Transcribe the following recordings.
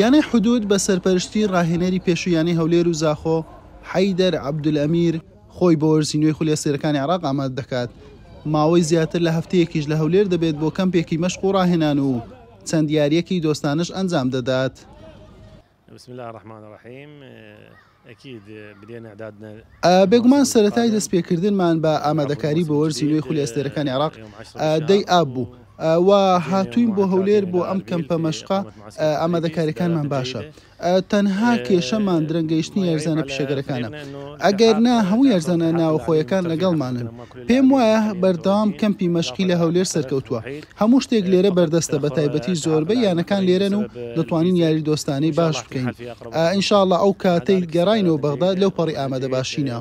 یانەی حدوود بە سەرپەرشتیی راهێنەری پێشووی یانەی هەولێر و زاخۆ، حەیدەر عەبدولئەمیر، خۆی بۆ وەرزی نوێی خولی سێرەکانی عێراق ئامادە دەکات، ماوەی زیاتر لە هەفتەیەکیش لە هەولێر دەبێت بۆ کەمپێکی مەشق و راهێنان و چەند یارییەکی دۆستانەش ئەنجام دەدات. بسم اللە الرحمن الرحیم اکید بدێنە اعداد نە. بێگومان سەرەتای دەست پێکردنمان بە ئامادەکاری بۆ وەرزی نوێی خولی ئەستێرەکانی عێراق دەی ئاب بوو و هاتووین بۆ هەولێر بۆ ئەم کەمپە مەشقە ئامادەکاریەکانمان باشە تەنها کێشەمان درەنگەیشتنی یارزانە پیشەگەرەکانە ئەگەر نا هەموو یارزانە ناوەخۆیەکان لەگەڵمانن پێم وایە بەردەوام کەمپی مەشقی لە هەولێر سەرکەوتووە هەموو شتێک لێرە بەردەستە بەتایبەتی زۆربەی یانەکان لێرەن و دەتوانین یاری دۆستانەی باش بکەین ان شاء اللە ئەو کاتەی گەڕاینەوە بەغداد لەو پەڕی ئامادەباشینە.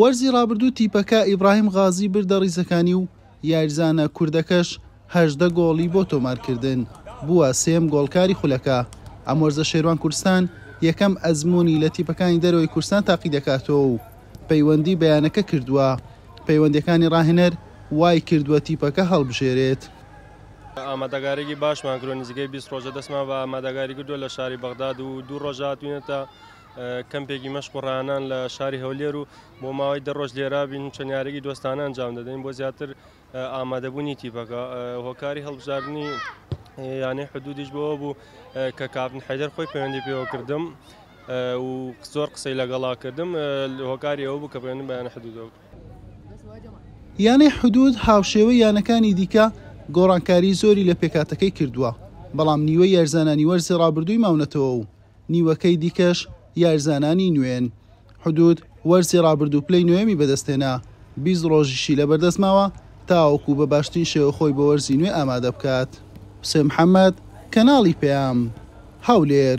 وەرزی رابردوو تیپەکە ئیبراهیم غازی بردە ریزەکانی و یاریزانە کوردەکەش هەژدە گۆڵی بۆ تۆمارکردن بووە، سێیەم گۆڵکاری خولەکە. ئەم وەرزە شێروان کورستان یەکەم ئەزموونی لە تیپەکانی دەرەوەی کورستان تاقیدەکاتەوە و پەیوەندی بە یانەکە کردووە، پەیوەندییەکانی راهێنەر وایکردووە تیپەکە هەڵبژێرێت. ئامادەکاریی باشمان کردووە، نزیکەی بیست رۆژە دەستمان بە ئامادەکاری کردووە لە شاری بەغداد و دوو رۆژە هاتووینەتە کەمپێکی مەشق و راهێنان لە شاری هەولێر و بۆ ماوەی دە رۆژ لێرابین و چەند یارییەکی دۆستانە ئەنجامدەدەین بۆ زیاتر ئامادەبوونی تیپەکە هۆکاری هەڵبژاردنی یانەی حدودیش بەوە بوو کە کاپتن حەیدەر خۆی پەیوەندی پێوە کردم و زۆر قسەی لەگەڵا کردم هۆکاری ئەوە بوو کە پەیوەندی بەیانە حدودەوە یانەی حدود هاوشێوە یانەکانی دیکە گۆڕانکاری زۆری لە پێکاتەکەی کردووە بەڵام نیوە یارزانانی وەرزی ڕابردووی ماونەتەوە و نیوەکەی دیکەش یارزانانی نوێن. حدود وەرزی رابردوو پلەی نۆیەمی بەدەستهێنا، بیست رۆژیشی لەبەردەست ماوە تاوەکو بە باشترین شێوە خۆی بۆ وەرزی نوێ ئامادە بکات. حوسێن محەمەد، کەناڵی پەیام، هەولێر.